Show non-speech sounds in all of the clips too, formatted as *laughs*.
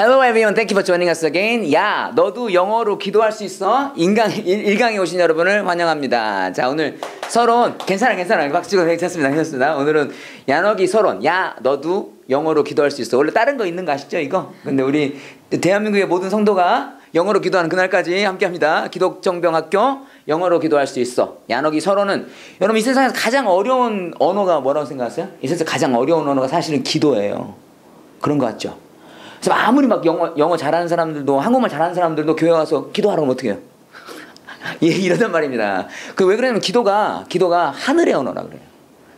Hello everyone, thank you for joining us again. 야, 너도 영어로 기도할 수 있어? 인강, 일, 강에 오신 여러분을 환영합니다. 자, 오늘 서론, 괜찮아, 괜찮아. 박수 괜찮습니다, 괜찮습니다. 오늘은 야너기 서론, 야, 너도 영어로 기도할 수 있어. 원래 다른 거 있는 거 아시죠, 이거? 근데 우리 대한민국의 모든 성도가 영어로 기도하는 그날까지 함께 합니다. 기독정병학교 영어로 기도할 수 있어. 야너기 서론은 여러분 이 세상에서 가장 어려운 언어가 뭐라고 생각하세요? 이 세상에서 가장 어려운 언어가 사실은 기도예요. 그런 거 같죠? 그래서 아무리 막 영어, 영어 잘하는 사람들도 한국말 잘하는 사람들도 교회 와서 기도하라고 하면 어떻게 해요? *laughs* 예, 이러단 말입니다. 그 왜 그러냐면 기도가 기도가 하늘의 언어라 그래요.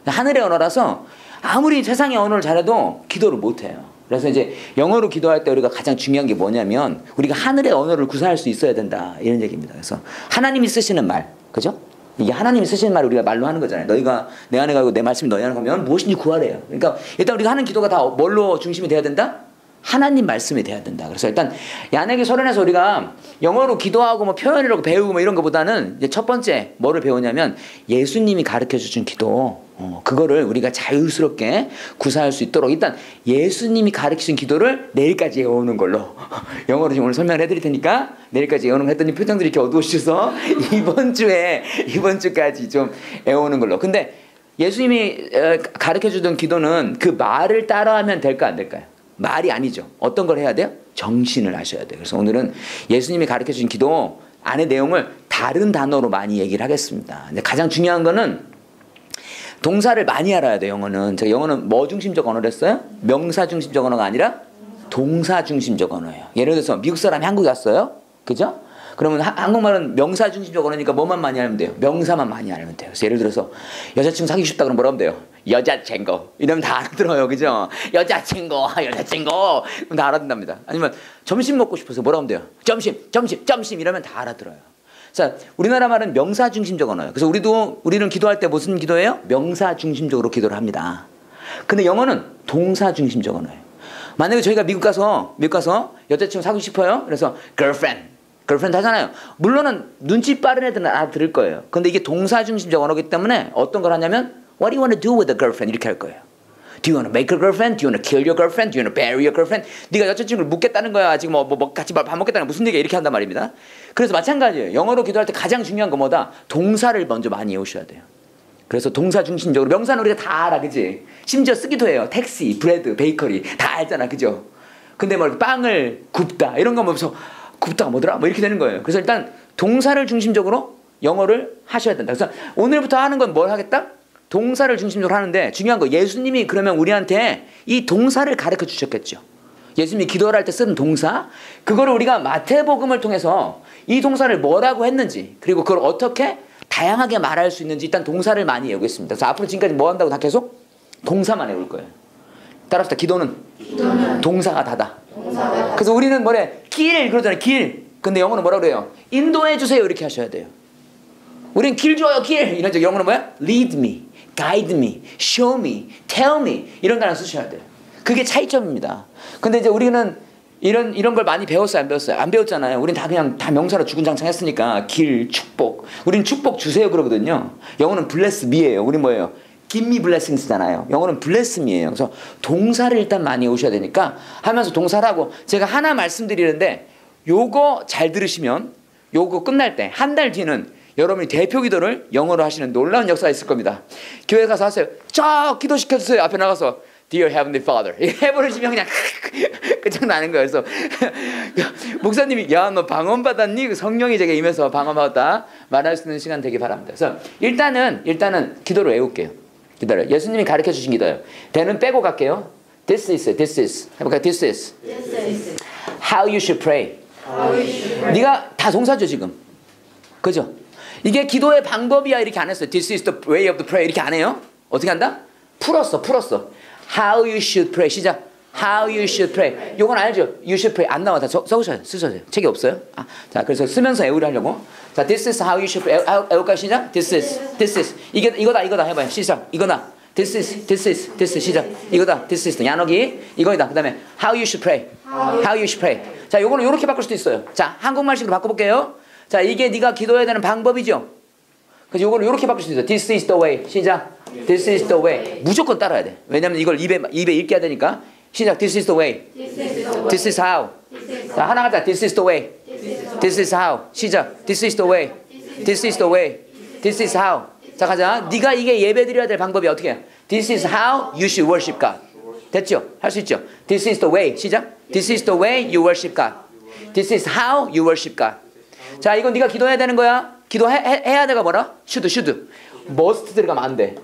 하늘의 언어라서 아무리 세상의 언어를 잘해도 기도를 못 해요. 그래서 이제 영어로 기도할 때 우리가 가장 중요한 게 뭐냐면 우리가 하늘의 언어를 구사할 수 있어야 된다 이런 얘기입니다. 그래서 하나님이 쓰시는 말, 그죠? 이게 하나님이 쓰시는 말 우리가 말로 하는 거잖아요. 너희가 내 안에 가고 내 말씀이 너희 안에 가면 무엇인지 구하래요. 그러니까 일단 우리가 하는 기도가 다 뭘로 중심이 돼야 된다? 하나님 말씀이 돼야 된다. 그래서 일단 야내기 서론에서 우리가 영어로 기도하고 뭐 표현이라고 배우고 뭐 이런 것보다는 이제 첫 번째 뭐를 배우냐면 예수님이 가르쳐 주신 기도 어, 그거를 우리가 자유스럽게 구사할 수 있도록 일단 예수님이 가르치신 기도를 내일까지 외우는 걸로 *laughs* 영어로 지금 오늘 설명을 해드릴 테니까 내일까지 외우는 거 했더니 표정들이 이렇게 어두워지셔서 *laughs* 이번 주에 이번 주까지 좀 외우는 걸로 근데 예수님이 가르쳐 주던 기도는 그 말을 따라하면 될까 안 될까요? 말이 아니죠. 어떤 걸 해야 돼요? 정신을 하셔야 돼요. 그래서 오늘은 예수님이 가르쳐 주신 기도 안의 내용을 다른 단어로 많이 얘기를 하겠습니다. 근데 가장 중요한 거는 동사를 많이 알아야 돼요, 영어는. 제가 영어는 뭐 중심적 언어를 했어요? 명사 중심적 언어가 아니라 동사 중심적 언어예요. 예를 들어서 미국 사람이 한국에 왔어요. 그죠? 그러면 하, 한국말은 명사 중심적 언어니까 뭐만 많이 알면 돼요? 명사만 많이 알면 돼요. 예를 들어서 여자친구 사귀고 싶다 그러면 뭐라 하면 돼요? 여자친구. 이러면 다 알아들어요. 그죠? 여자친구, 여자친구. 그럼 다 알아듣답니다. 아니면 점심 먹고 싶어서 뭐라 하면 돼요? 점심, 점심, 점심. 이러면 다 알아들어요. 자, 우리나라 말은 명사 중심적 언어예요. 그래서 우리도, 우리는 기도할 때 무슨 기도예요? 명사 중심적으로 기도를 합니다. 근데 영어는 동사 중심적 언어예요. 만약에 저희가 미국 가서, 미국 가서 여자친구 사귀고 싶어요? 그래서 girlfriend. Girlfriend 하잖아요. 물론은 눈치 빠른 애들은 알아들을 거예요. 근데 이게 동사 중심적 언어기 때문에 어떤 걸 하냐면 What do you want to do with a girlfriend? 이렇게 할 거예요. Do you want to make a girlfriend? Do you want to kill your girlfriend? Do you want to bury your girlfriend? 네가 여자친구를 묻겠다는 거야. 지금 뭐, 뭐 같이 밥 먹겠다는 무슨 얘기야? 이렇게 한단 말입니다. 그래서 마찬가지예요. 영어로 기도할 때 가장 중요한 거 뭐다? 동사를 먼저 많이 외우셔야 돼요. 그래서 동사 중심적으로 명사는 우리가 다 알아, 그지? 심지어 쓰기도 해요. 택시, 브레드, 베이커리 다 알잖아, 그죠? 근데 뭐 빵을 굽다 이런 거 보면서 굽다가 뭐더라? 뭐 이렇게 되는 거예요. 그래서 일단 동사를 중심적으로 영어를 하셔야 된다. 그래서 오늘부터 하는 건 뭘 하겠다? 동사를 중심적으로 하는데 중요한 거 예수님이 그러면 우리한테 이 동사를 가르쳐 주셨겠죠. 예수님이 기도를 할 때 쓰는 동사 그거를 우리가 마태복음을 통해서 이 동사를 뭐라고 했는지 그리고 그걸 어떻게 다양하게 말할 수 있는지 일단 동사를 많이 외우겠습니다. 그래서 앞으로 지금까지 뭐 한다고 다 계속 동사만 외울 거예요. 따라합시다. 기도는, 기도는 동사가 다다. 동사가 그래서 우리는 뭐래? 길 그러잖아요. 길. 근데 영어는 뭐라 그래요? 인도해 주세요. 이렇게 하셔야 돼요. 우린 길 줘요. 길. 이런 적 영어는 뭐야? lead me. guide me, show me, tell me 이런 단어 쓰셔야 돼요. 그게 차이점입니다. 근데 이제 우리는 이런 이런 걸 많이 배웠어요, 안 배웠어요? 안 배웠잖아요. 우린 다 그냥 다 명사로 주군장창 했으니까 길, 축복. 우린 축복 주세요 그러거든요. 영어는 bless me예요. 우리 뭐예요? Give blessings잖아요. 영어는 me예요. 그래서 동사를 일단 많이 오셔야 되니까 하면서 동사를 하고 제가 하나 말씀드리는데 요거 잘 들으시면 요거 끝날 때 한 달 뒤는 여러분이 대표 기도를 영어로 하시는 놀라운 역사가 있을 겁니다. 교회 가서 하세요. 쫙 기도 시켜주세요. 앞에 나가서 Dear Heavenly Father 해버리시면 그냥 *laughs* 끝장나는 거예요. 그래서 *laughs* 목사님이 야 너 방언 받았니? 그 성령이 제게 임해서 방언 받았다 말할 수 있는 시간 되기 바랍니다. 그래서 일단은 일단은 기도를 외울게요. 기도를 예수님이 가르쳐 주신 기도예요. 대는 빼고 갈게요. This is, this is. 해볼까요? This is. This is. How you should pray. How you should pray. 네가 다 동사죠 지금. 그죠? 이게 기도의 방법이야 이렇게 안 했어요. This is the way of the prayer 이렇게 안 해요. 어떻게 한다? 풀었어, 풀었어. How you should pray 시작. How you should pray. 요건 알죠? You should pray 안 나와 다 써, 써셔요 쓰셔요. 책이 없어요. 아, 자 그래서 쓰면서 애우려 하려고. 자, this is how you should pray. 애울까 시작. This is, this is. 이게 이거다, 이거다 해봐요. 시작. 이거다. This is, this is, this is 시작. 이거다. This is. 야너기 이거이다. 그 다음에 how you should pray. How you should pray. 자, 요거는 요렇게 바꿀 수도 있어요. 자, 한국말식으로 바꿔볼게요. 자, 이게 네가 기도해야 되는 방법이죠. 그래서 이걸 이렇게 바꿀 수 있어. This is the way. 시작. This is the way. 무조건 따라야 돼. 왜냐면 이걸 입에 입에 읽게 해야 되니까 시작. This is the way. This is how. 자, 하나 가자. This is the way. This is how. 시작. This is the way. This is the way. This is how. 자, 가자. 네가 이게 예배 드려야 될 방법이 어떻게 해? This is how you should worship God. 됐죠? 할 수 있죠? This is the way. 시작. This is the way you worship God. This is how you worship God. 자, 이건 네가 기도해야 되는 거야. 기도해야 돼가 뭐라? should, should. must 들어가면 안 돼.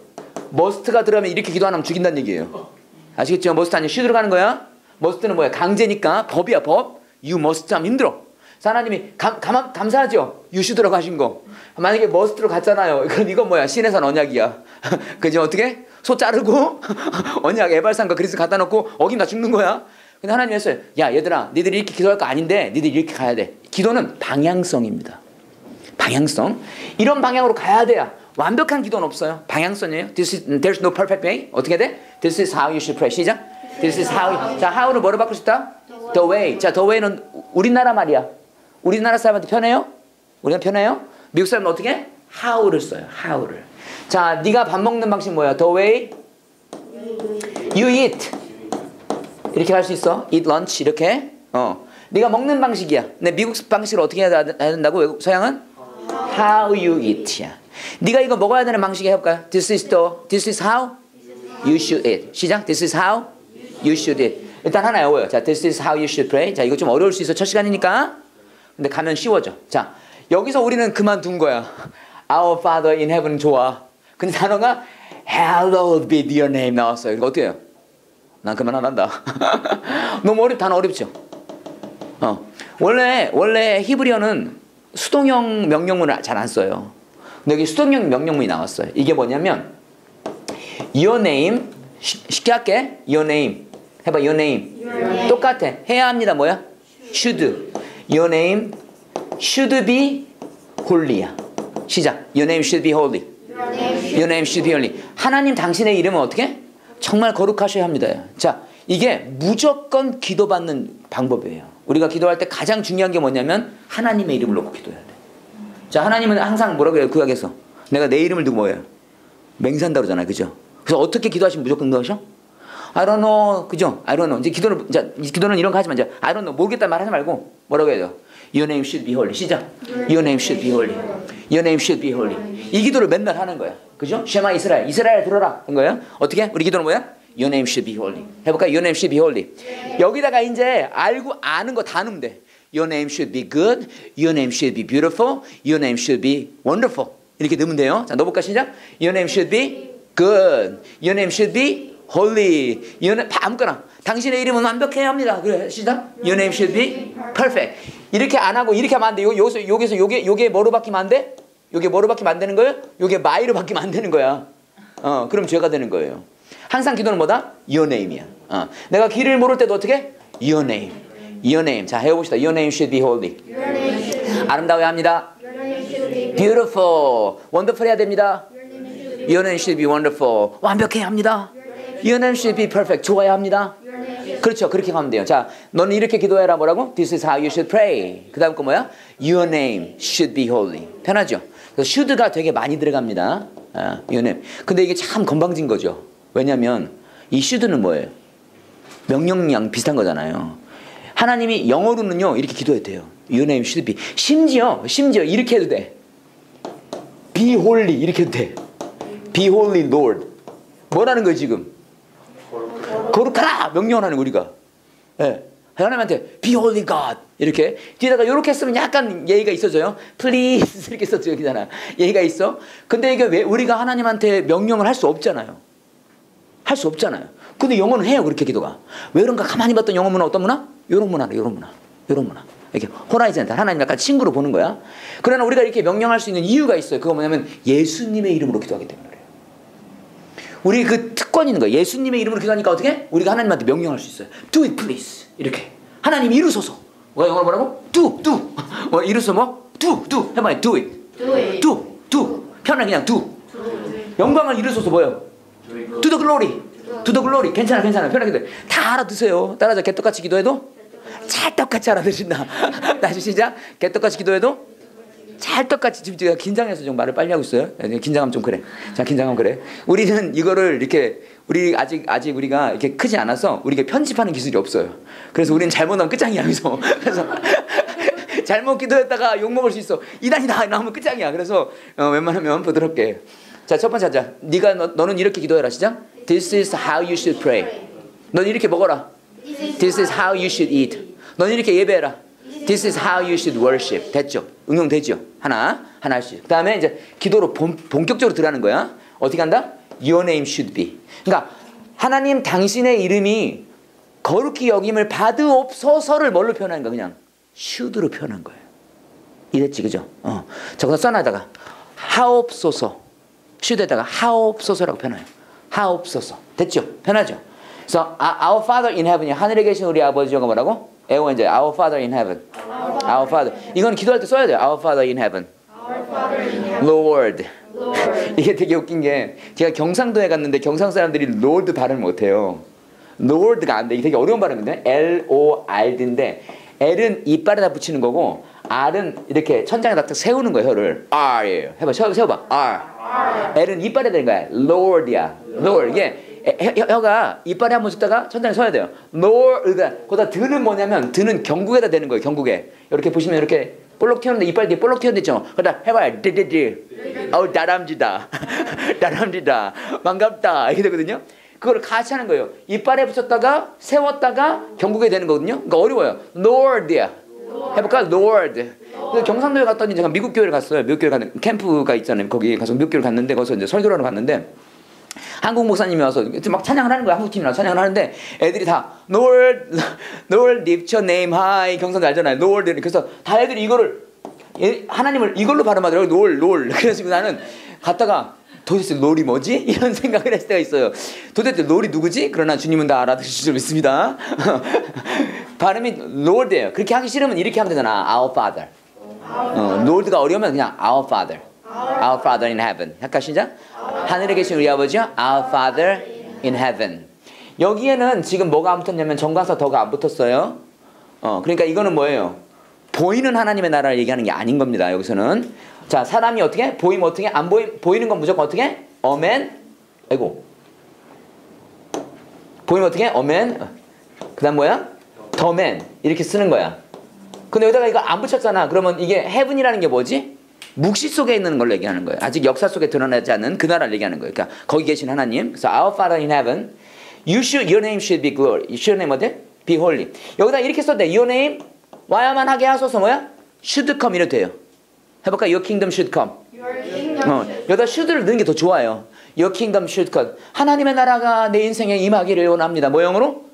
must가 들어가면 이렇게 기도 안 하면 죽인다는 얘기예요. 아시겠죠? must 아니면 should 들어가는 거야. must는 뭐야? 강제니까 법이야, 법. you must 하면 힘들어. 자, 하나님이 감, 감, 감사하죠? should라고 하신 거. 만약에 must로 갔잖아요. 그럼 이건 뭐야? 신에선 언약이야. *laughs* 그죠? 어떻게? 소 자르고 *laughs* 언약 에발산과 그리스 갖다 놓고 어김나 죽는 거야. 근데 하나님 했어요. 야, 얘들아, 니들이 이렇게 기도할 거 아닌데 니들이 이렇게 가야 돼. 기도는 방향성입니다. 방향성. 이런 방향으로 가야 돼야. 완벽한 기도는 없어요. 방향성이에요. This is, there's no perfect way. 어떻게 돼? This is how you should pray. 시작. This is how. 자, how를 뭐로 바꾸고 싶다? The way. 자, the way는 우리나라 말이야. 우리나라 사람한테 편해요? 우리가 편해요? 미국 사람은 어떻게? how를 써요. how를. 자, 네가 밥 먹는 방식 뭐야? The way you eat. 이렇게 할 수 있어. eat lunch 이렇게. 어. 네가 먹는 방식이야. 근데 미국 방식을 어떻게 해야 된다고? 외국 서양은 how you eat야. 네가 이거 먹어야 되는 방식이 해볼까요? This is the, this is how you should eat. 시작. This is how you should eat. 일단 하나 외워요. 자, this is how you should pray. 자, 이거 좀 어려울 수 있어. 첫 시간이니까. 근데 가면 쉬워져. 자, 여기서 우리는 그만둔 거야. Our Father in heaven 좋아. 근데 단어가 Hallowed be your name 나왔어요. 이거 어때요? 난 그만 안 한다. *laughs* 너무 어렵, 단어 어렵죠? 어. 원래, 원래 히브리어는 수동형 명령문을 잘 안 써요. 근데 여기 수동형 명령문이 나왔어요. 이게 뭐냐면, your name, 쉽게 할게. your name. 해봐, your name. Your name. 똑같아. 해야 합니다. 뭐야? should. your name should be holy야. 시작. your name should be holy. Your name should be holy. 하나님 당신의 이름은 어떻게? 정말 거룩하셔야 합니다. 자, 이게 무조건 기도받는 방법이에요. 우리가 기도할 때 가장 중요한 게 뭐냐면 하나님의 이름을 놓고 기도해야 돼. 자, 하나님은 항상 뭐라고 해요? 구약에서. 내가 내 이름을 두고 뭐예요? 맹산다 그러잖아요. 그죠? 그래서 어떻게 기도하시면 무조건 그러셔? I don't know. 그죠? I don't know. 이제 기도는, 이제 기도는 이런 거 하지만 이제 I don't know. 모르겠다 말 하지 말고 뭐라고 해야 돼요? Your name should be holy. 시작. Your name should be holy. Your name should be holy. 이 기도를 맨날 하는 거야. 그죠? 쉐마 이스라엘. 이스라엘 들어라. 한 거예요. 어떻게? 우리 기도는 뭐야? Your name should be holy. 해볼까? Your name should be holy. 여기다가 이제 알고 아는 거 다 넣으면 돼. Your name should be good. Your name should be beautiful. Your name should be wonderful. 이렇게 넣으면 돼요. 자, 넣어볼까? 시작. Your name should be good. Your name should be holy. Your name, 다 아무거나. 당신의 이름은 완벽해야 합니다. 그래, 시작. Your name should be perfect. 이렇게 안 하고 이렇게 하면 안 돼. 요, 여기서, 여기서 요게, 요게 뭐로 바뀌면 안 돼? 요게 뭐로 바뀌면 안 되는 거예요? 요게 마이로 바뀌면 안 되는 거야. 어, 그럼 죄가 되는 거예요. 항상 기도는 뭐다? Your name이야. 어. 내가 길을 모를 때도 어떻게? Your name. Your name. 자, 해봅시다. Your name should be holy. 아름다워야 합니다. Beautiful. Wonderful 해야 됩니다. Your name should be wonderful. 완벽해야 합니다. Your name should be perfect. 좋아야 합니다. 그렇죠. 그렇게 가면 돼요. 자, 너는 이렇게 기도해라 뭐라고? This is how you should pray. 그 다음 거 뭐야? Your name should be holy. 편하죠? 그래서 should가 되게 많이 들어갑니다. 아, your name. 근데 이게 참 건방진 거죠. 왜냐면 이 should는 뭐예요? 명령량 비슷한 거잖아요. 하나님이 영어로는요 이렇게 기도해도 돼요. Your name should be. 심지어 심지어 이렇게 해도 돼. Be holy 이렇게 해도 돼. Be holy Lord. 뭐라는 거예요 지금? 거룩하라 명령하는 거 우리가. 예. 하나님한테 be holy God 이렇게 뒤에다가 이렇게 쓰면 약간 예의가 있어져요. Please 이렇게 썼죠 여기잖아. 예의가 있어. 근데 이게 왜 우리가 하나님한테 명령을 할 수 없잖아요. 할 수 없잖아요. 근데 영어는 해요 그렇게 기도가. 왜 그런가 가만히 봤던 영어 문화 어떤 문화? 이런 문화로 이런 문화, 이런 문화. 이렇게 호라이즌탈 하나님 약간 친구로 보는 거야. 그러나 우리가 이렇게 명령할 수 있는 이유가 있어요. 그거 뭐냐면 예수님의 이름으로 기도하기 때문에 그래요. 우리 그 특권이 있는 거야. 예수님의 이름으로 기도하니까 어떻게? 우리가 하나님한테 명령할 수 있어요. Do it please. 이렇게. 하나님 이루소서. 뭐가 영어로 뭐라고? Do, do. *laughs* 뭐 이루소 뭐? Do, do. 해봐요. Do it. do it. Do, do. 편하게 그냥 do. 영광을 이루소서 뭐예요? To the glory. The glory. 괜찮아, 괜찮아. 편하게 돼. 다 알아두세요. 따라서 개떡같이 기도해도 찰떡같이 알아들으신다. *laughs* 다시 시작. 개떡같이 기도해도 찰떡같이 지금 제가 긴장해서 좀 말을 빨리 하고 있어요. 네, 긴장하면 좀 그래. 자, 긴장하면 그래. 우리는 이거를 이렇게 우리 아직 아직 우리가 이렇게 크지 않아서 우리가 편집하는 기술이 없어요. 그래서 우리는 잘못하면 끝장이야. *laughs* 그래서 그래서 *laughs* 잘못 기도했다가 욕 먹을 수 있어. 이단이다 나오면 끝장이야. 그래서 어, 웬만하면 부드럽게. 자 첫 번째 하자. 네가 너, 너는 이렇게 기도해라 시작. This is how you should pray. 넌 이렇게 먹어라. This is how you should eat. 넌 이렇게 예배해라. This is how you should worship. 됐죠? 응용되죠? 하나, 하나씩. 그 다음에 이제 기도로 본, 본격적으로 들어가는 거야. 어떻게 한다? Your name should be. 그러니까 하나님 당신의 이름이 거룩히 여김을 받으옵소서를 뭘로 표현하는 거야? 그냥 should로 표현한 거예요. 이랬지, 그죠? 어. 저거다 써놔다가 하옵소서. should에다가 하옵소서라고 표현해요. 하옵소서. 됐죠? 편하죠? 그래서 our Father in heaven이 하늘에 계신 우리 아버지가 뭐라고? 이제 our Father in heaven. Our Father. 이건 기도할 때 써야 돼요. Our Father in heaven. Lord. *laughs* 이게 되게 웃긴 게 제가 경상도에 갔는데 경상 사람들이 Lord 발음을 못해요. Lord가 안 돼. 이게 되게 어려운 발음인데 L O R D인데 L은 이빨에다 붙이는 거고 R은 이렇게 천장에다 딱 세우는 거예요. 혀를 R이에요. 해봐. 세워, 세워봐. R. L은 이빨에 되는 거야. Lord이야. Lord. 이게 혀, 혀, 혀가 이빨에 한번 줬다가 천장에 서야 돼요. Lord. 그러니까 거기다 드는 뭐냐면 드는 경국에다 대는 거예요. 경국에. 이렇게 보시면 이렇게 볼록 튀었는데 이빨 뒤에 볼록 튀었는데 있죠. 그러다 해봐요. 디디디. 어우 다람쥐다. *laughs* 다람쥐다. 반갑다. 이렇게 되거든요. 그걸 같이 하는 거예요. 이빨에 붙였다가 세웠다가 경국에 되는 거거든요. 그러니까 어려워요. Lord야. 해볼까? Lord. 그래서 경상도에 갔더니 제가 미국 교회를 갔어요. 미국 교회 가는 캠프가 있잖아요. 거기 가서 미국 교회를 갔는데 거기서 이제 설교를 하러 갔는데 한국 목사님이 와서 막 찬양을 하는 거야. 한국 팀이랑 찬양을 하는데 애들이 다 Lord, Lord lift your name high 경상도 알잖아요. Lord 그래서 다 애들이 이거를 예, 하나님을 이걸로 발음하더라고요. Lord, Lord. 그래서 나는 갔다가 도대체 롤이 뭐지? *laughs* 이런 생각을 했을 때가 있어요. 도대체 롤이 누구지? 그러나 주님은 다 알아듣으실 줄 믿습니다. *laughs* 발음이 Lord예요. 그렇게 하기 싫으면 이렇게 하면 되잖아. Our Father. 어, Lord가 어려우면 그냥 Our Father. Our Father in heaven. 약간 시작. 하늘에 계신 우리 아버지요. Our Father in heaven. 여기에는 지금 뭐가 안 붙었냐면 정관사 더가 안 붙었어요. 어, 그러니까 이거는 뭐예요? 보이는 하나님의 나라를 얘기하는 게 아닌 겁니다. 여기서는 자 사람이 어떻게 보이면 어떻게 안 보이 보이는 건 무조건 어떻게 어맨 아이고 보이면 어떻게 어맨 그다음 뭐야 더맨 이렇게 쓰는 거야. 근데 여기다가 이거 안 붙였잖아. 그러면 이게 헤븐이라는 게 뭐지? 묵시 속에 있는 걸 얘기하는 거예요. 아직 역사 속에 드러나지 않는 그 나라를 얘기하는 거예요. 그러니까 거기 계신 하나님. 그래서 Our Father in heaven, you should your name should be glory. Your name 어때? Be holy. 여기다 이렇게 써도 돼. Your name 와야만 하게 하소서 뭐야? Should come 이래도 돼요. 해볼까? Your kingdom should come. 어, 여기다 should를 넣는 게 더 좋아요. Your kingdom should come. 하나님의 나라가 내 인생에 임하기를 원합니다. 뭐 영어로?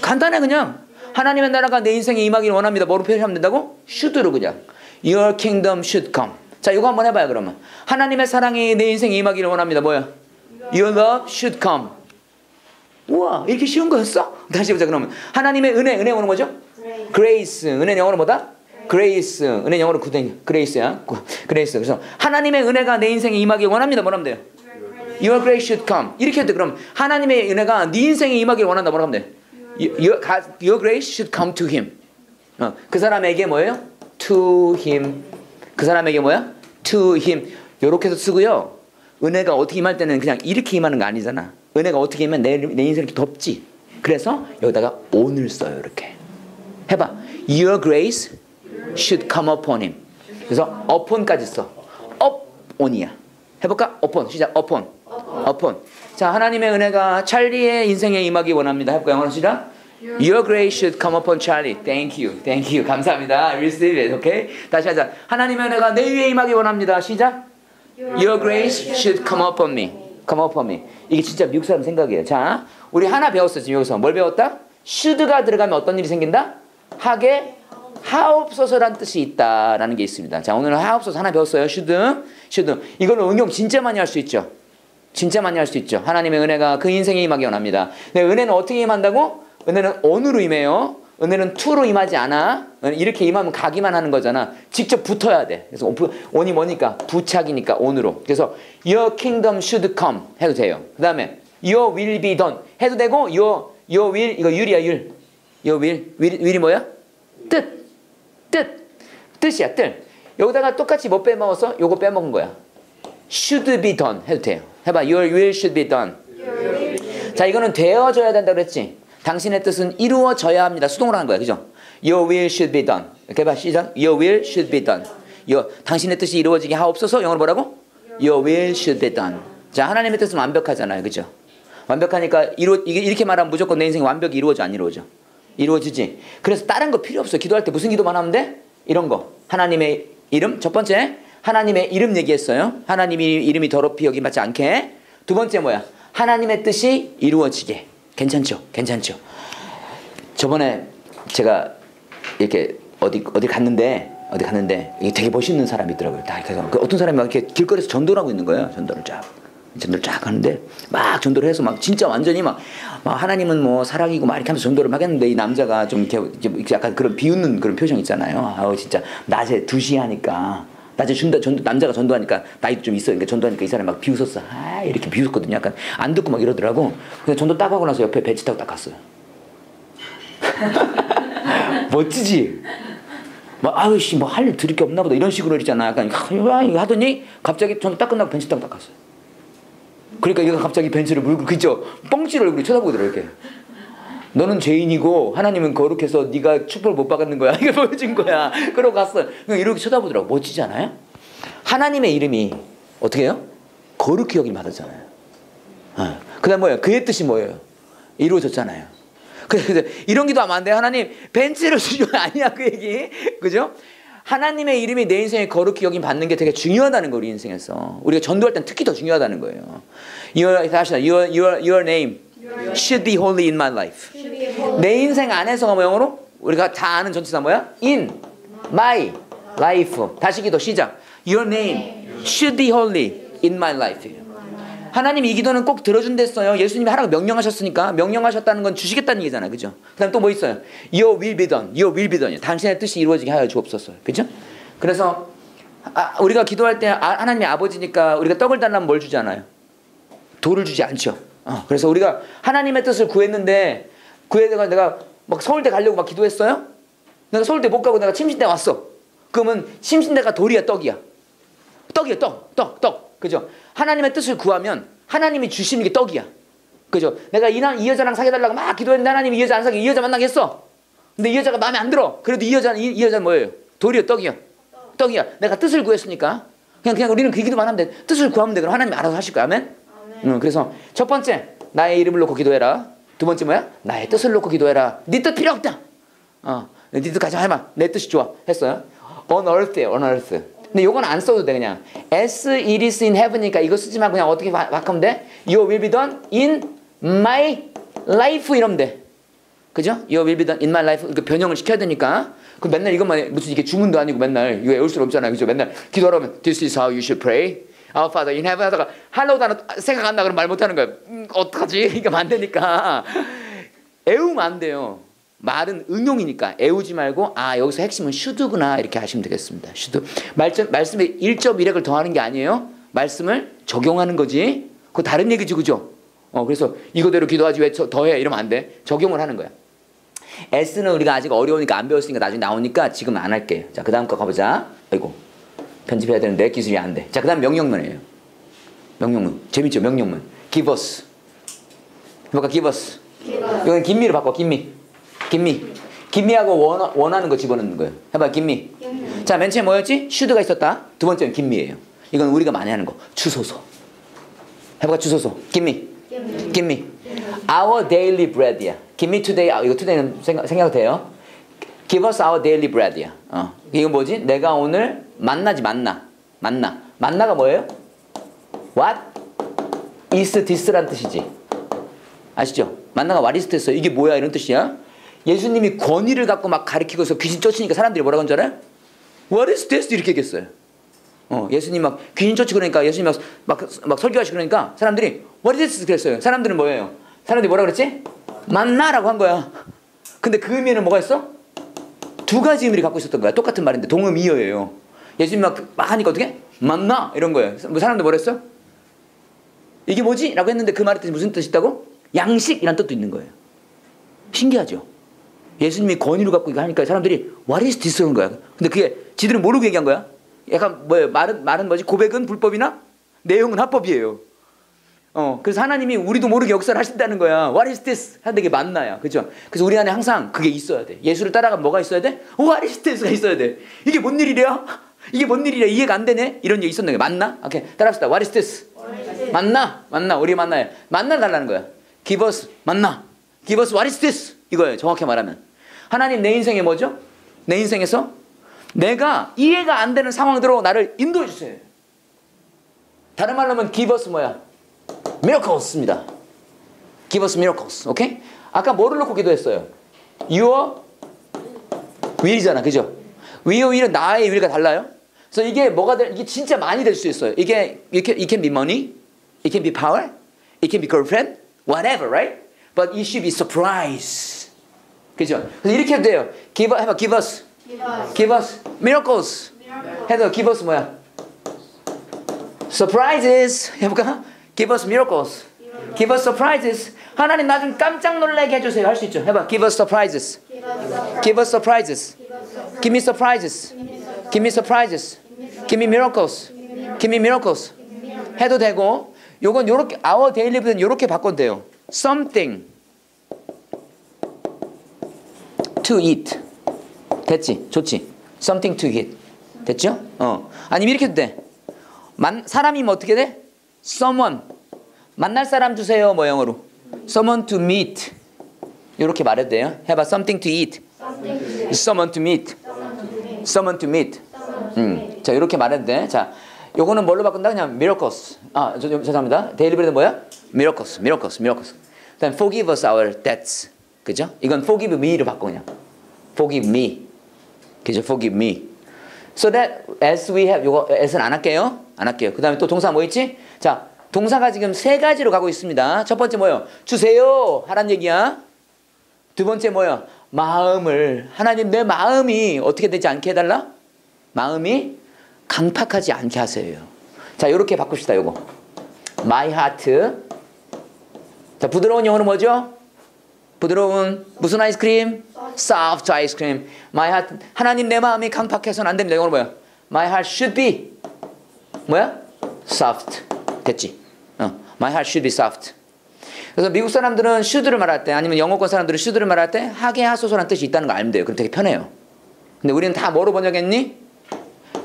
간단해 그냥. 하나님의 나라가 내 인생에 임하기를 원합니다. 뭐로 표현하면 된다고? should로 그냥. Your kingdom should come. 자, 이거 한번 해봐요 그러면. 하나님의 사랑이 내 인생에 임하기를 원합니다. 뭐야? Your love should come. 우와, 이렇게 쉬운 거였어? *laughs* 다시 해보자 그러면. 하나님의 은혜, 은혜 오는 거죠? grace. 은혜 영어로 뭐다? Grace. 은혜 영어로 구된 grace야. grace. 그래서 하나님의 은혜가 내 인생에 임하기 원합니다. 뭐라면 돼요? Your grace should come. 이렇게 해도 돼. 그럼 하나님의 은혜가 네 인생에 임하기를 원한다. 뭐라면 돼? Your, your grace should come to him. 어, 그 사람에게 뭐예요? To him. 그 사람에게 뭐야? To him. 요렇게 해서 쓰고요. 은혜가 어떻게 임할 때는 그냥 이렇게 임하는 거 아니잖아. 은혜가 어떻게 임하면 내, 내 이렇게 덥지. 그래서 여기다가 on을 써요. 이렇게. 해봐. Your grace should come upon him. 그래서 upon까지 써. up on이야. 해볼까? upon. 시작. upon. upon. 자, 하나님의 은혜가 찰리의 인생에 임하기 원합니다. 해볼까? 영어로 시작. Your grace should come upon Charlie. Thank you. Thank you. 감사합니다. I receive it. Okay? 다시 하자. 하나님의 은혜가 내 위에 임하기 원합니다. 시작. Your grace should come upon me. Come upon me. 이게 진짜 미국 사람 생각이에요. 자, 우리 하나 배웠어 지금 여기서. 뭘 배웠다? should가 들어가면 어떤 일이 생긴다? 하게 하옵소서란 뜻이 있다라는 게 있습니다. 자, 오늘 하옵소서 하나 배웠어요. should. should. 이걸로 응용 진짜 많이 할 수 있죠. 진짜 많이 할 수 있죠. 하나님의 은혜가 그 인생에 임하기 원합니다. 근데 은혜는 어떻게 임한다고? 은혜는 on으로 임해요. 은혜는 to로 임하지 않아. 이렇게 임하면 가기만 하는 거잖아. 직접 붙어야 돼. 그래서 on이 뭐니까? 부착이니까 on으로. 그래서 your kingdom should come 해도 돼요. 그 다음에 your will be done 해도 되고 your, your will 이거 율이야 율. your will. will, will이 뭐야? 뜻. 뜻. 뜻이야 뜻. 여기다가 똑같이 뭐 빼먹었어? 요거 빼먹은 거야. should be done 해도 돼요. 해봐. Your will should be done. 자, 이거는 되어져야 된다 그랬지. 당신의 뜻은 이루어져야 합니다. 수동으로 하는 거야. 그죠? Your will should be done. 이렇게 봐. 시작. Your will should be done. Your, 당신의 뜻이 이루어지게 하옵소서. 영어로 뭐라고? Your will should be done. 자, 하나님의 뜻은 완벽하잖아요. 그죠? 완벽하니까 이루, 이렇게 말하면 무조건 내 인생이 완벽히 이루어져 안 이루어져? 이루어지지. 그래서 다른 거 필요 없어. 기도할 때 무슨 기도만 하면 돼? 이런 거. 하나님의 이름. 첫 번째, 하나님의 이름 얘기했어요. 하나님이 이름이 더럽히 여기 맞지 않게. 두 번째 뭐야? 하나님의 뜻이 이루어지게. 괜찮죠? 괜찮죠? 저번에 제가 이렇게 어디 어디 갔는데 어디 갔는데 이게 되게 멋있는 사람이 있더라고요. 다 그래서 그 어떤 사람이 막 이렇게 길거리에서 전도를 하고 있는 거예요. 전도를 쫙. 전도를 쫙 하는데 막 전도를 해서 막 진짜 완전히 막, 막 하나님은 뭐 사랑이고 막 이렇게 하면서 전도를 막 했는데 이 남자가 좀 이렇게 좀 약간 그런 비웃는 그런 표정 있잖아요. 아우 진짜 낮에 2시 하니까 낮에 전도, 전도 남자가 전도하니까 나이도 좀 있어. 그러니까 전도하니까 이 사람이 막 비웃었어. 아 이렇게 비웃었거든요. 약간 안 듣고 막 이러더라고. 그래서 전도 딱 하고 나서 옆에 벤치 타고 딱 갔어요. *laughs* 멋지지? 막 아유 씨뭐 할 일 들을 게 없나 보다 이런 식으로 있잖아. 약간 하- 하더니 갑자기 전도 딱 끝나고 벤치 타고 딱 갔어요. 그러니까 얘가 갑자기 벤치를 물고 그죠? 뻥칠 얼굴이 쳐다보더라고 이렇게. 너는 죄인이고 하나님은 거룩해서 네가 축복을 못 받는 거야. *laughs* 이게 보여준 거야. 그러고 갔어. 이렇게 쳐다보더라고. 멋지지 않아요? 하나님의 이름이 어떻게 해요? 거룩히 여김 받았잖아요. 어. 그다음 뭐예요? 그의 뜻이 뭐예요? 이루어졌잖아요. 그래서 이런 기도 하면 안 돼. 하나님 벤치를 주죠. 아니야 그 얘기. 그죠? 하나님의 이름이 내 인생에 거룩히 여김 받는 게 되게 중요하다는 거 우리 인생에서. 우리가 전도할 땐 특히 더 중요하다는 거예요. Your 다시 your your your name should be holy in my life. 내 인생 안에서가 뭐 영어로 우리가 다 아는 전치사 뭐야? In my life. 다시 기도 시작. Your name should be holy in my life. 하나님이 이 기도는 꼭 들어준댔어요. 예수님이 하라고 명령하셨으니까 명령하셨다는 건 주시겠다는 얘기잖아요. 그죠? 그 다음 또 뭐 있어요? Your will be done. Your will be done. 당신의 뜻이 이루어지게 하여 주옵소서. 그죠? 그래서 아, 우리가 기도할 때 아, 하나님이 아버지니까 우리가 떡을 달라면 뭘 주잖아요. 돌을 주지 않죠. 어, 그래서 우리가 하나님의 뜻을 구했는데 구해다가 내가 막 서울대 가려고 막 기도했어요. 내가 서울대 못 가고 내가 침신대 왔어. 그러면 침신대가 돌이야 떡이야. 떡이야 떡, 떡, 떡. 그죠? 하나님의 뜻을 구하면 하나님이 주시는 게 떡이야. 그죠? 내가 이, 남, 이 여자랑 사귀어달라고 막 기도했는데 하나님이 이 여자 안 사귀, 이 여자 만나겠어. 근데 이 여자가 마음에 안 들어. 그래도 이 여자는 이, 이 여자는 뭐예요? 돌이야 떡이야. 떡이야. 내가 뜻을 구했으니까 그냥 그냥 우리는 그 기도만 하면 돼. 뜻을 구하면 돼. 그럼 하나님 알아서 하실 거야. 아멘. 응, 그래서 첫 번째 나의 이름을 놓고 기도해라. 두 번째 뭐야? 나의 뜻을 놓고 기도해라. 네 뜻 필요 없다. 어, 네뜻 가져 해봐. 내 뜻이 좋아. 했어요. On earth에 on earth. 근데 요건 안 써도 돼 그냥. As it is in heaven이니까 이거 쓰지 만 그냥 어떻게 바- 바꾸면 돼? Your will be done in my life 이러면 돼. 그죠? Your will be done in my life. 그 변형을 시켜야 되니까. 그 맨날 이것만 무슨 이게 주문도 아니고 맨날 이거 외울 수 없잖아요. 그죠? 맨날 기도하면 This is how you should pray. Our Father in heaven 하다가 hallow 단어 생각 안나 그러면 말 못하는 거야. 음, 어떡하지? *laughs* 이게 안 되니까. *laughs* 외우면 안 돼요. 말은 응용이니까 외우지 말고 아 여기서 핵심은 should구나 이렇게 하시면 되겠습니다. should 말씀 말씀에 1.1핵을 더하는 게 아니에요. 말씀을 적용하는 거지. 그거 다른 얘기지 그죠? 어 그래서 이거대로 기도하지 왜 저- 더해 이러면 안 돼. 적용을 하는 거야. S는 우리가 아직 어려우니까 안 배웠으니까 나중에 나오니까 지금 안 할게요. 자 그다음 거 가보자. 아이고 편집해야 되는데 기술이 안 돼. 자 그다음 명령문이에요. 명령문 재밌죠? 명령문. Give us. 해볼까? Give us. 이건 김미로 바꿔 김미 김미. 김미하고 원, 원하는 거 집어넣는 거예요. 해봐 김미. 자 맨 처음에 뭐였지? 슈드가 있었다. 두 번째는 김미예요. 이건 우리가 많이 하는 거. 주소서. 해봐 주소서. 김미. 김미. our daily bread이야. 김미 today 아, 이거 today는 생각, 생각 돼요? Give us our daily bread이야. 어. 이거 뭐지? 내가 오늘 만나지 만나. 만나. 만나가 뭐예요? what is this란 뜻이지. 아시죠? 만나가 와리스트였어요. 이게 뭐야? 이런 뜻이야? 예수님이 권위를 갖고 막 가리키고서 귀신 쫓으니까 사람들이 뭐라고 한줄 알아요? What is this? 이렇게 얘기했어요. 어, 예수님 막 귀신 쫓고 그러니까 예수님 막, 막, 막 설교하시고 그러니까 사람들이 What is this? 그랬어요. 사람들은 뭐예요? 사람들이 뭐라 그랬지? 만나라고 한 거야. 근데 그 의미는 뭐가 있어? 두 가지 의미를 갖고 있었던 거야. 똑같은 말인데 동음이어예요. 예수님 막, 막 하니까 어떻게? 만나 이런 거예요. 뭐 사람들 뭐라 했어? 이게 뭐지? 라고 했는데 그 말의 뜻이 무슨 뜻이 있다고? 양식이란 뜻도 있는 거예요. 신기하죠? 예수님이 권위를 갖고 하니까 사람들이 what is this? 그런 거야. 근데 그게 지들은 모르고 얘기한 거야. 약간 뭐예요? 말은, 말은 뭐지? 고백은 불법이나 내용은 합법이에요. 어, 그래서 하나님이 우리도 모르게 역사를 하신다는 거야. What is this? 하는데 이게 만나야. 그죠? 그래서 우리 안에 항상 그게 있어야 돼. 예수를 따라가면 뭐가 있어야 돼? What is this가 있어야 돼. 이게 뭔 일이래요? 이게 뭔 일이래? 이해가 안 되네? 이런 게 있었는 게 맞나? 오케이. 따라합시다. What is this? 만나. 만나. 우리 만나요. 만나 달라는 거야. Give us. 만나. Give us what is this? 이거예요. 정확히 말하면. 하나님 내 인생에 뭐죠? 내 인생에서 내가 이해가 안 되는 상황들로 나를 인도해 주세요. 다른 말로 하면 us 뭐야? miracles입니다. Us miracles. 오케이? 아까 뭐를 놓고 기도했어요? Your will이잖아. 그죠? Your will은 나의 will과 달라요. 그래서 이게 뭐가 될, 이게 진짜 많이 될 수 있어요. 이게 it can, it can be money, it can be power, it can be girlfriend, whatever, right? But it should be surprise. 그죠? 그래서 이렇게 해도 돼요. Give, 해봐, give us, Give us give us miracles. miracles. 해도 give us 뭐야? surprises 해볼까? give us miracles. give us surprises. 하나님 나 좀 깜짝 놀라게 해주세요. 할 수 있죠. 해봐. give us surprises. Give us surprise. give us surprises. give me surprises. give me miracles. give me miracles. 해도 되고 요건 요렇게 our daily bread는 요렇게 바꿔도 돼요. something to eat. 됐지? 좋지? something to eat. 됐죠? 어. 아니면 이렇게 해도 돼. 만, 사람이면 어떻게 돼? someone. 만날 사람 주세요. 뭐 영어로. someone to meet. 이렇게 말해도 돼요. 해봐. something to eat. someone to meet. someone to meet. 음. 자, 이렇게 말해도 돼. 자, 요거는 뭘로 바꾼다? 그냥 miracles. 아, 저, 저, 죄송합니다. daily bread 뭐야? miracles. miracles. miracles. 그다음 forgive us our debts. 그죠? 이건 forgive me로 바꿔 그냥. forgive me. 그죠? forgive me. So that as we have 요거 as는 안 할게요. 안 할게요. 그 다음에 또 동사 뭐 있지? 자, 동사가 지금 세 가지로 가고 있습니다. 첫 번째 뭐요? 주세요. 하란 얘기야. 두 번째 뭐요? 마음을 하나님 내 마음이 어떻게 되지 않게 해달라? 마음이 강팍하지 않게 하세요. 자, 요렇게 바꿉시다. 요거. My heart. 자, 부드러운 영어로 뭐죠? 부드러운 무슨 아이스크림? soft 아이스크림. My heart. 하나님 내 마음이 강팍해서는 안 됩니다. 영어로 뭐야? My heart should be 뭐야? soft. 됐지? 어. My heart should be soft. 그래서 미국 사람들은 should를 말할 때 아니면 영어권 사람들은 should를 말할 때 하게 하소서라는 뜻이 있다는 거 알면 돼요. 그럼 되게 편해요. 근데 우리는 다 뭐로 번역했니?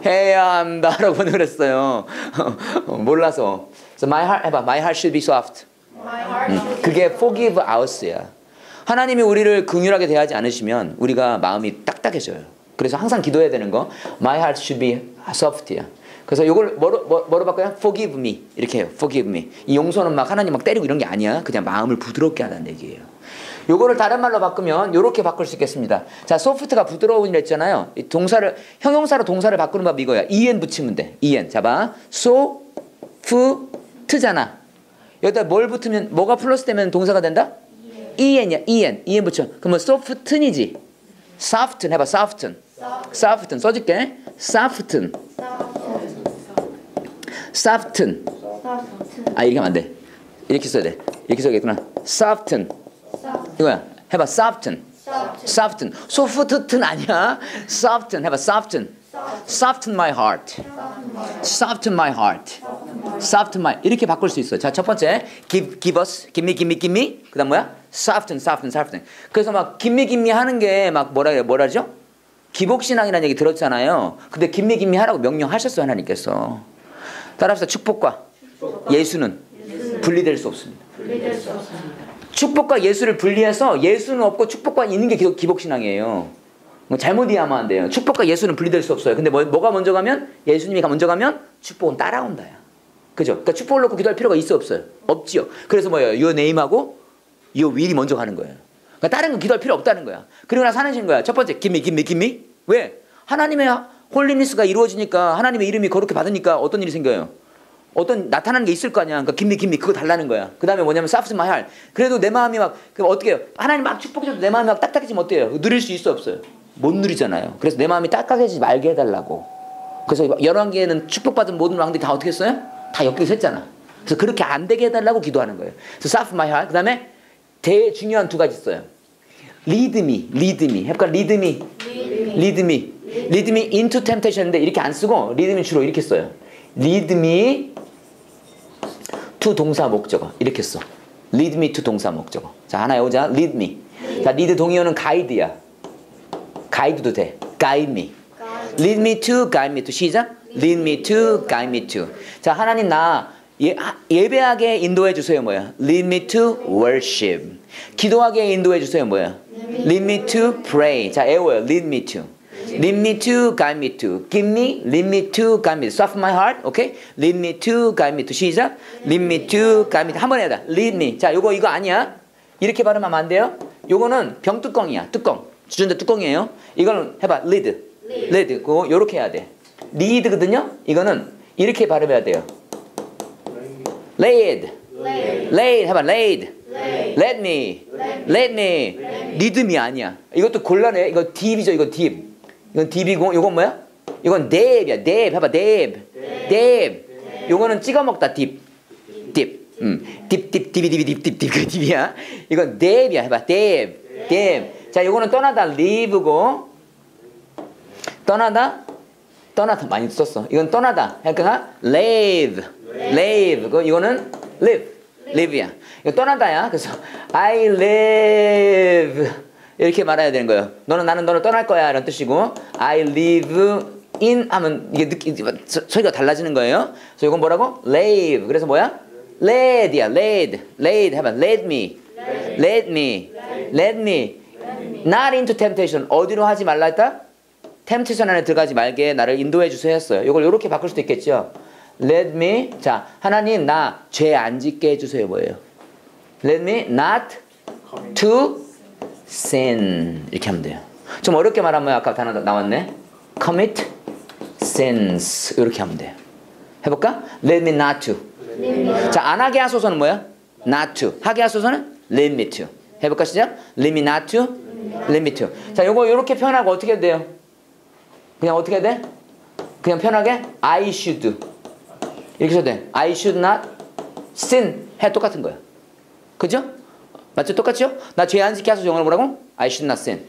해야 한다라고 *laughs* 번역을 했어요. 어, *laughs* 몰라서. 그래서 my heart 해봐. My heart should be soft. My heart should 그게 forgive us야. 하나님이 우리를 긍휼하게 대하지 않으시면 우리가 마음이 딱딱해져요. 그래서 항상 기도해야 되는 거 My heart should be soft야. 그래서 이걸 뭐로, 뭐, 뭐로 바꿔요? Forgive me 이렇게 해요. Forgive me. 이 용서는 막 하나님 막 때리고 이런 게 아니야. 그냥 마음을 부드럽게 하다는 얘기예요. 요거를 다른 말로 바꾸면 요렇게 바꿀 수 있겠습니다. 자, soft가 부드러운이라 했잖아요. 이 동사를 형용사로 동사를 바꾸는 법 이거야. en 붙이면 돼. en. 잡아. soft잖아. 여기다 뭘 붙으면 뭐가 플러스 되면 동사가 된다? En이야. en. en 붙여. 그러면 soft이지. soften 해봐. soften. soften 써줄게. soften. soften. 아 이렇게 하면 안 돼. 이렇게 써야 돼. 이렇게 써야겠구나. soften. 이거야. 해봐. soften. soften. soft는 아니야. soften. 해봐. soften. Soften my heart. soften my heart. soften my 이렇게 바꿀 수 있어. 자, 첫 번째 give give us, give me, give me, give me. 그다음 뭐야? soften, soften, soften. 그래서 막 give me, give me 하는 게 막 뭐라 그래? 뭐라죠? 기복신앙이라는 얘기 들었잖아요. 근데 give me, give me 하라고 명령하셨어요 하나님께서. 따라합시다. 축복과 예수는 분리될 수 없습니다. 축복과 예수를 분리해서 예수는 없고 축복과 있는 게 기- 기복신앙이에요. 뭐 잘못 이해하면 안 돼요. 축복과 예수는 분리될 수 없어요. 근데 뭐, 뭐가 먼저 가면 예수님이 먼저 가면 축복은 따라온다요. 그죠? 그러니까 축복을 놓고 기도할 필요가 있어 없어요? 없지요. 그래서 뭐예요? your name하고 your will이 먼저 가는 거예요. 그러니까 다른 거 기도할 필요 없다는 거야. 그리고 나서 하나님 거야. 첫 번째, me, give me. 왜? 하나님의 holiness가 이루어지니까 하나님의 이름이 거룩히 받으니까 어떤 일이 생겨요? 어떤 나타나는 게 있을 거 아니야. 그러니까 give me give me 그거 달라는 거야. 그 다음에 뭐냐면 soften my heart. 그래도 내 마음이 막 그럼 어떻게 해요? 하나님 막 축복해줘도 내 마음이 막 딱딱해지면 어때요? 누릴 수 있어 없어요? 못 누리잖아요. 그래서 내 마음이 딱딱해지지 말게 해달라고. 그래서 열왕기에는 축복받은 모든 왕들이 다 어떻게 했어요? 다 엮여서 했잖아. 그래서 그렇게 안 되게 해달라고 기도하는 거예요. 그래서 soften my heart. 그 다음에 더 중요한 두 가지 있어요. lead me, lead me. 해볼까? lead me, lead me, lead me into temptation인데 이렇게 안 쓰고 lead me 주로 이렇게 써요. lead me to 동사 목적어 이렇게 써. lead me to 동사 목적어. 자 하나 외우자. lead me. 자 lead 동의어는 guide야. guide도 돼. guide me. lead me to, guide me to. 시작. lead me to, guide me to. 자 하나님 나 예, 하- 예배하게 인도해 주세요 뭐야? lead me to worship. 기도하게 인도해 주세요 뭐야? lead me to pray. 자 애워요. lead me to. Lead me to, guide me to. Give me, lead me to, guide me to. Soften my heart, okay? Lead me to, guide me to. 시작. Lead me to, guide me to. 한번 돼. Lead me. 자, 요거 이거 아니야. 이렇게 발음하면 안 돼요. 요거는 병뚜껑이야. 뚜껑. 주전자 뚜껑이에요. 이거는 해봐. Lead. Lead. 그거 요렇게 해야 돼. Lead거든요. 이거는 이렇게 발음해야 돼요. Laid. Laid. 해봐. Laid. Let me. Let me. 리듬이 아니야. 이것도 곤란해. 이거 딥이죠. 이거 딥. 이건 딥이고 이건 뭐야? 이건 뎁이야. 뎁. 해봐. 뎁. 뎁. 요거는 찍어 먹다 딥. 딥. 음. 딥, 딥, 딥이, 딥이, 딥, 딥, 딥. 그 딥이야. 이건 뎁이야. 해봐. 뎁. 뎁. 자, 요거는 떠나다 live고 떠나다 떠나다 많이 썼어. 이건 떠나다. 그러니까 live. live. 그 이거는 live. live야. 이거 떠나다야. 그래서 I live 이렇게 말해야 되는 거예요. 너는 나는 너를 떠날 거야 이런 뜻이고 I live in 하면 이게 소- 소리가 달라지는 거예요. 그래서 이건 뭐라고? live. 그래서 뭐야? lead야. lead. lead 해봐. lead me. lead me. lead me. Not into temptation. 어디로 하지 말라 했다? 템테이션 안에 들어가지 말게 나를 인도해 주세요 했어요. 이걸 이렇게 바꿀 수도 있겠죠. Let me 자 하나님 나 죄 안 짓게 해주세요 뭐예요? Let me not to sin 이렇게 하면 돼요. 좀 어렵게 말하면 아까 단어 나왔네. Commit sins 이렇게 하면 돼요. 해볼까? Let me not to. 자안 하게 하소서는 뭐야? Not to. 하게 하소서는 me to. 해볼까 시작? Let me not to. To. 자 요거 이렇게 표현하고 어떻게 돼요? 그냥 어떻게 해야 돼? 그냥 편하게 I should 이렇게 써도 돼. I should not sin 해 똑같은 거야. 그죠? 맞죠? 똑같죠? 나 죄 안 지게 하소서 영어로 뭐라고? I should not sin.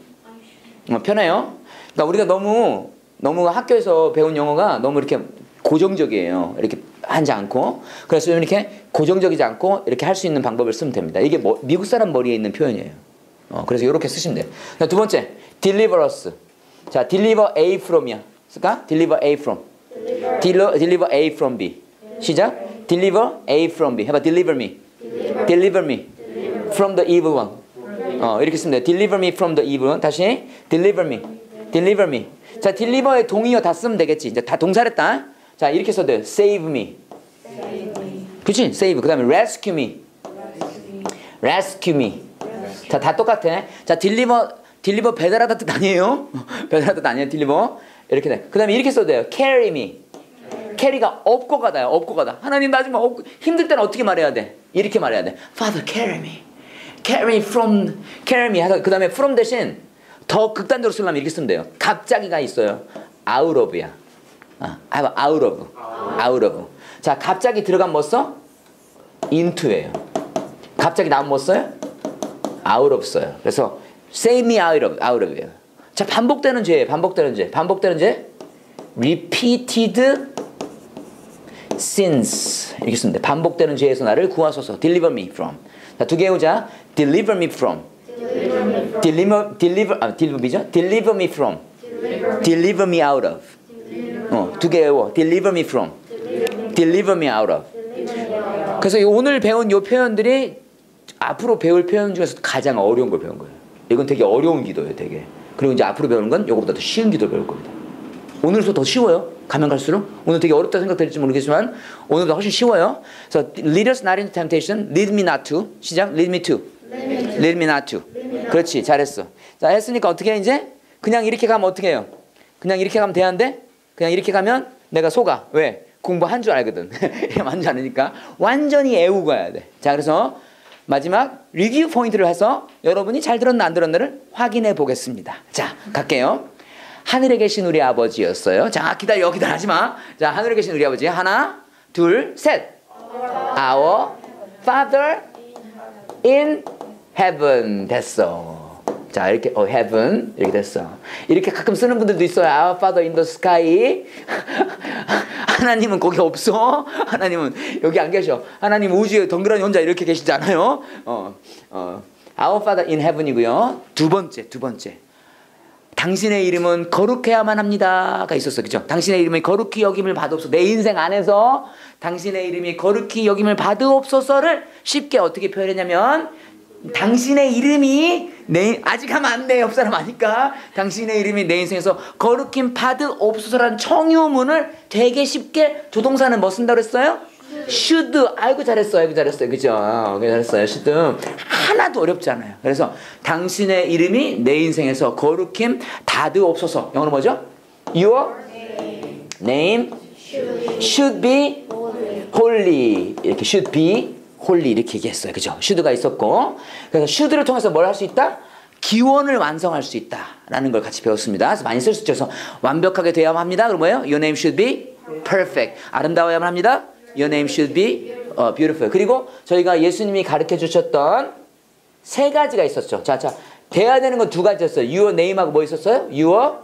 어, 편해요. 그러니까 우리가 너무 너무 학교에서 배운 영어가 너무 이렇게 고정적이에요. 이렇게 하지 않고 그래서 좀 이렇게 고정적이지 않고 이렇게 할 수 있는 방법을 쓰면 됩니다. 이게 뭐, 미국 사람 머리에 있는 표현이에요. 어, 그래서 이렇게 쓰시면 돼요. 자, 두 번째, deliver us. 자, deliver A from이야. 쓸까? deliver A from. Deliver, deliver A from B. 시작. deliver A from B. 해봐. deliver me. deliver me from the evil one. 어, 이렇게 쓰면 돼. deliver me from the evil one. 다시 deliver me. deliver me. 자, deliver의 동의어 다 쓰면 되겠지. 이제 다 동사랬다. 자, 이렇게 써도 돼. save me. 그치? save. 그 다음에 rescue me. rescue me. 자, 다 똑같아. 자, deliver, deliver 배달하다 뜻 아니에요? *laughs* 배달하다 뜻 아니에요, deliver. 이렇게 돼. 그 다음에 이렇게 써도 돼요. carry me. carry가 업고 가다요, 업고 가다. 하나님 나 업고, 힘들 때는 어떻게 말해야 돼? 이렇게 말해야 돼. Father, carry me. carry from, carry me. 하다 그 다음에 from 대신 더 극단적으로 쓰려면 이렇게 쓰면 돼요. 갑자기가 있어요. out of야. 아, out of. out of. 자, 갑자기 들어가면 뭐 써? into예요. 갑자기 나오면 뭐 써요? Out of 써요. 그래서 save me out of, out of예요. 자, 반복되는 죄, 반복되는 죄, 반복되는 죄. repeated sins 이렇게 쓰면 돼. 반복되는 죄에서 나를 구하소서. deliver me from. 자, 두개 오자. deliver me from. deliver deliver 아, deliver me죠? deliver me from. deliver me out of. 어, 두 개 외워. deliver me from. deliver me out of. 그래서 이 오늘 배운 이 표현들이 앞으로 배울 표현 중에서 가장 어려운 걸 배운 거예요. 이건 되게 어려운 기도예요, 되게. 그리고 이제 앞으로 배우는 건 이거보다 더 쉬운 기도를 배울 겁니다. 오늘부터 더 쉬워요. 가면 갈수록 오늘 되게 어렵다 생각될지 모르겠지만 오늘보다 훨씬 쉬워요. 그래서 lead us not into temptation, lead me not to. 시작. lead me to. lead me not to. 그렇지. 잘했어. 자, 했으니까 어떻게 해 이제? 그냥 이렇게 가면 어떻게 해요? 그냥 이렇게 가면 되는데 그냥 이렇게 가면 내가 속아. 왜? 공부한 줄 알거든. *laughs* 줄 아니까 완전히 애우고 가야 돼. 자, 그래서 마지막 리뷰 포인트를 해서 여러분이 잘 들었나 안 들었나를 확인해 보겠습니다. 자, 갈게요. 하늘에 계신 우리 아버지였어요. 자, 기다려, 기다리지 마. 자, 하늘에 계신 우리 아버지. 하나, 둘, 셋. Our Father in heaven 됐어. 자, 이렇게 어 heaven 이렇게 됐어. 이렇게 가끔 쓰는 분들도 있어요. Our Father in the sky. *laughs* 하나님은 거기 없어. 하나님은 여기 안 계셔. 하나님 우주에 덩그러니 혼자 이렇게 계시지 않아요. 어, 어. Our Father in Heaven이고요. 두 번째, 두 번째. 당신의 이름은 거룩해야만 합니다가 있었어, 그죠? 당신의 이름이 거룩히 여김을 받옵소서. 내 인생 안에서 당신의 이름이 거룩히 여김을 받으옵소서를 쉽게 어떻게 표현했냐면 당신의 이름이 내 아직 하면 안 돼. 옆 사람 아니까. 당신의 이름이 내 인생에서 거룩힘 받으옵소서라는 청유문을 되게 쉽게 조동사는 뭐 쓴다고 그랬어요? should. 아이고 잘했어. 아이고 잘했어요. 그죠? 어, 잘했어요. should. 하나도 어렵지 않아요. 그래서 당신의 이름이 내 인생에서 거룩힘 받으옵소서. 영어로 뭐죠? Your name should be holy. 이렇게 should be holy 이렇게 얘기했어요. 그죠? should가 있었고. 그래서 should를 통해서 뭘 할 수 있다? 기원을 완성할 수 있다라는 걸 같이 배웠습니다. 그래서 많이 쓸 수. 그래서 완벽하게 되어야만 합니다. 그럼 뭐예요? Your name should be perfect. 아름다워야만 합니다. Your name should be 어, beautiful. 그리고 저희가 예수님이 가르쳐 주셨던 세 가지가 있었죠. 자, 자, 돼야 되는 건 두 가지였어요. Your name하고 뭐 있었어요? Your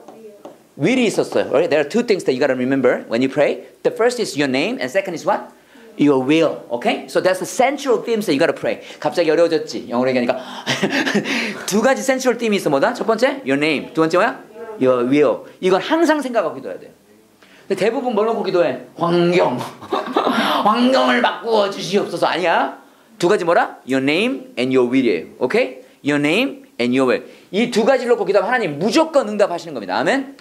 will이 있었어요. Right? There are two things that you gotta remember when you pray. The first is your name, and second is what? Your will. Okay? So that's the central themes that you gotta pray. 갑자기 어려워졌지. 영어로 얘기하니까 *laughs* 두 가지 central theme이 있어 뭐다? 첫 번째 your name. 두 번째 뭐야? Your will. 이건 항상 생각하고 기도해야 돼요. 근데 대부분 뭘 놓고 기도해? 환경. *laughs* 환경을 바꾸어 주시옵소서. 아니야. 두 가지 뭐라? Your name and your will이에요. 오케이? Your name and your will. 이 두 가지를 놓고 기도하면 하나님 무조건 응답하시는 겁니다. 아멘?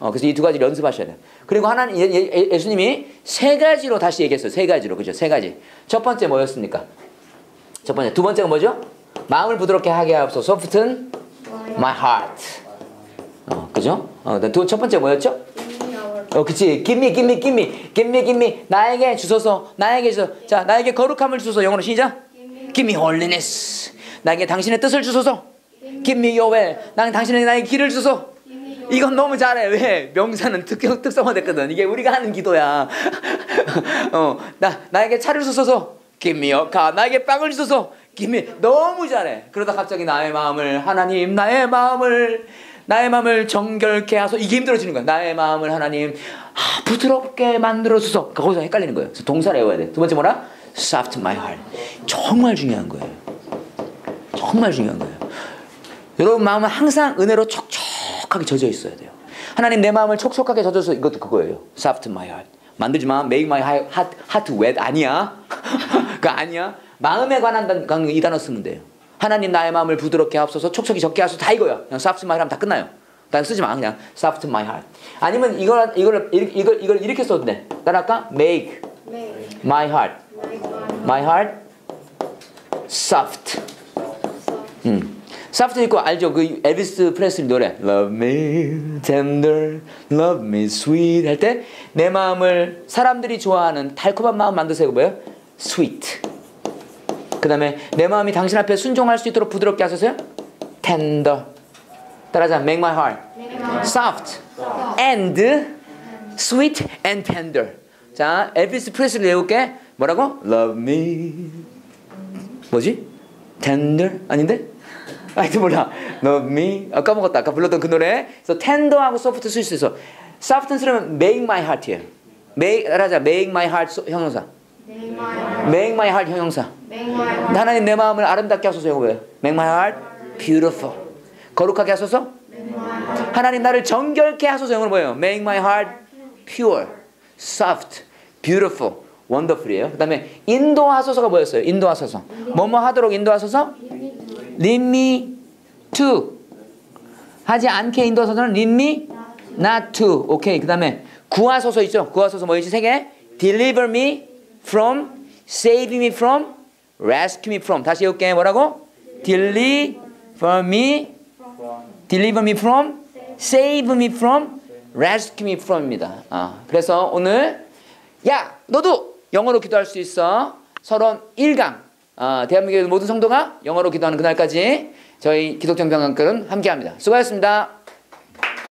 어, 그래서 이 두 가지를 연습하셔야 돼요. 그리고 하나님, 예, 예, 예수님이 세 가지로 다시 얘기했어요. 세 가지로. 그죠? 세 가지. 첫 번째 뭐였습니까? 첫 번째. 두 번째가 뭐죠? 마음을 부드럽게 하게 하옵소서. Soften my heart. 어, 그죠? 어, 두, 첫 번째 뭐였죠? 어, 그치. Me, give me, give me. 나에게 주소서, 나에게 주소서. 자, 나에게 거룩함을 주소서. 영어로 시작. Me holiness. 나에게 당신의 뜻을 주소서. Your will. 나는 당신에게 나의 길을 주소. 이건 너무 잘해. 왜? 명사는 특, 특성화됐거든. 이게 우리가 하는 기도야. *laughs* 어, 나, 나에게 차를 주소서. A car. 나에게 빵을 주소서. Me. 너무 잘해. 그러다 갑자기 나의 마음을, 하나님, 나의 마음을, 나의 마음을 정결케 하소. 이게 힘들어지는 거야. 나의 마음을 하나님, 아, 부드럽게 만들어 주소. 거기서 헷갈리는 거예요. 그래서 동사를 외워야 돼. 두 번째 뭐라? Soft my heart. 정말 중요한 거예요. 정말 중요한 거예요. 여러분 마음은 항상 은혜로 촉촉 하게 젖어 있어야 돼요. 하나님 내 마음을 촉촉하게 젖어서 이것도 그거예요. Soft my heart. 만들지 마. Make my heart, heart wet. 아니야. *laughs* 그 아니야. 마음에 관한 단, 이 단어 쓰면 돼요. 하나님 나의 마음을 부드럽게 하옵소서 촉촉히 적게 하소서 다 이거야. 그냥 soft my heart 하면 다 끝나요. 난 쓰지 마. 그냥 soft my heart. 아니면 이걸 이걸 이걸 이걸 이렇게 써도 돼. 따라할까? Make my heart. My heart soft. 음. Soft 있고 알죠? 그 엘비스 프레슬리 노래 Love me tender, love me sweet 할 때 내 마음을 사람들이 좋아하는 달콤한 마음 만드세요. 뭐예요? sweet. 그 다음에 내 마음이 당신 앞에 순종할 수 있도록 부드럽게 하소서요. tender. 따라하자. make my heart soft and sweet and tender. 자, 엘비스 프레슬리 외울게. 뭐라고? Love me. 뭐지? Tender? 아닌데? 하여튼 몰라. Love me. 아, 까먹었다. 아까 불렀던 그 노래. 그래서 tender하고 soft 쓸 수 있어. soft는 make my heart이에요. make, 따라하자. make my heart 형용사. make my heart 형용사. 하나님 내 마음을 아름답게 하소서 뭐예요? make my heart beautiful. 거룩하게 하소서. 하나님 나를 정결케 하소서 이거 뭐예요? make my heart pure, soft, beautiful, wonderful이에요. 그 다음에 인도하소서가 뭐였어요? 인도하소서. 뭐뭐 하도록 인도하소서? me to 하지 않게 인도하소서는 me not to. 오케이. 그 다음에 구하소서 있죠? 구하소서 뭐였지? 세 개. deliver me from, save me from, rescue me from. 다시 해볼게. 뭐라고? deliver me, deliver me from, save me from, rescue me from입니다. 아, 그래서 오늘 야 너도 영어로 기도할 수 있어. 서론 1강. 아, 대한민국의 모든 성도가 영어로 기도하는 그날까지 저희 기독정병강급은 함께합니다. 수고하셨습니다.